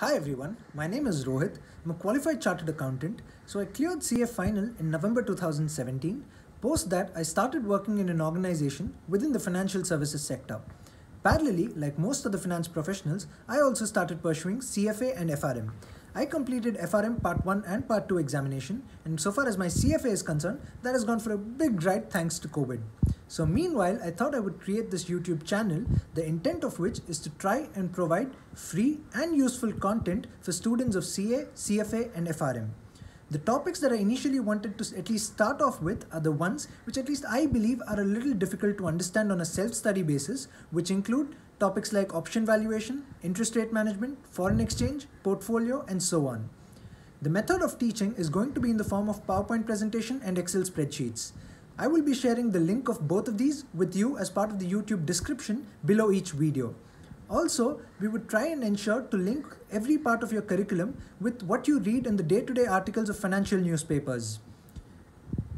Hi everyone, my name is Rohit. I'm a qualified chartered accountant. So I cleared CA final in November 2017. Post that, I started working in an organization within the financial services sector. Parallelly, like most of the finance professionals, I also started pursuing CFA and FRM. I completed FRM Part 1 and Part 2 examination, and so far as my CFA is concerned, that has gone for a big ride thanks to COVID. So meanwhile, I thought I would create this YouTube channel, the intent of which is to try and provide free and useful content for students of CA, CFA and FRM. The topics that I initially wanted to at least start off with are the ones which at least I believe are a little difficult to understand on a self-study basis, which include topics like option valuation, interest rate management, foreign exchange, portfolio and so on. The method of teaching is going to be in the form of PowerPoint presentation and Excel spreadsheets. I will be sharing the link of both of these with you as part of the YouTube description below each video. Also, we would try and ensure to link every part of your curriculum with what you read in the day-to-day -day articles of financial newspapers.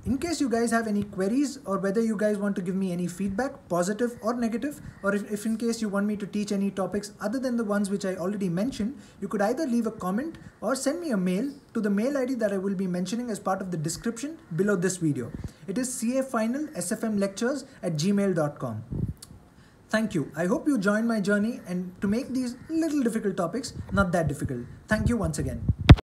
In case you guys have any queries or whether you guys want to give me any feedback, positive or negative, or if, if in case you want me to teach any topics other than the ones which I already mentioned, you could either leave a comment or send me a mail to the mail ID that I will be mentioning as part of the description below this video. It is cafinalsfmlectures at gmail.com. Thank you. I hope you join my journey and to make these little difficult topics not that difficult. Thank you once again.